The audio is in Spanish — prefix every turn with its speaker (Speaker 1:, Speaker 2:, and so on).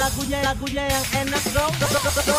Speaker 1: lagunya lagunya yang enak dong, dong.